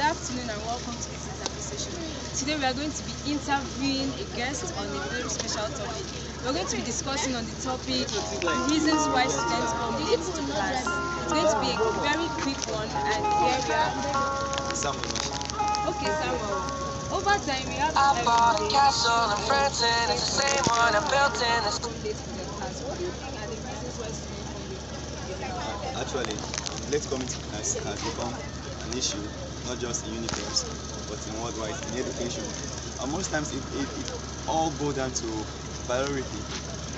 afternoon and welcome to this interview session. Today we are going to be interviewing a guest on a very special topic. We're going to be discussing on the topic the reasons why students come late to class. It's going to be a very quick one and here we are. Okay, Samuel. Over time we have I bought a castle in Frenton, it's the same one I built in the come late to their class. What do you think are the reasons why students come late to class? Actually, late coming to class has become an issue, not just in uniforms, but in worldwide, in education. And most times, it, it, it all goes down to priority.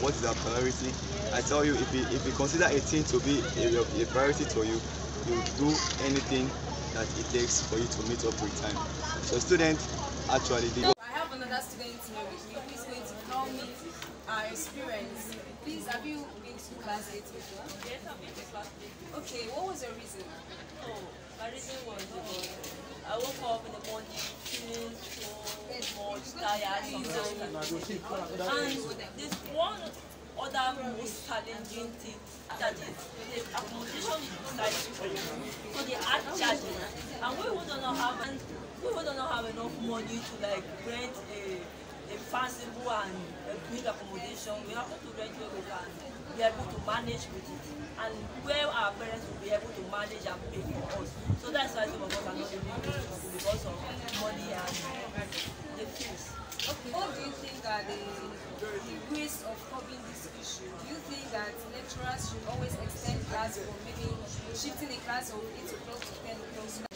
What is our priority? I tell you, if you, if you consider a thing to be a, a priority to you, you do anything that it takes for you to meet up with time. So, students actually, they I have another student here with me who is going to tell me our experience. Please, have you been to class late before? Yes, I've been to class late. Okay, what was your reason? Oh, my reason was uh, I up in the morning feeling so much tired, exhausted. And this one other most challenging thing that is the accommodation is. So they add charges. And we would not have and we would not have enough money to like rent a fanciful and big accommodation. We happen to rent where we can be able to manage with it. And where our parents will be able to manage and pay for us. So that's why some of us are not able to school because of money and the. Okay, what do you think are the, the ways of curbing this issue? Do you think that lecturers should always extend class from maybe shifting the class of 8 o'clock to 10 o'clock?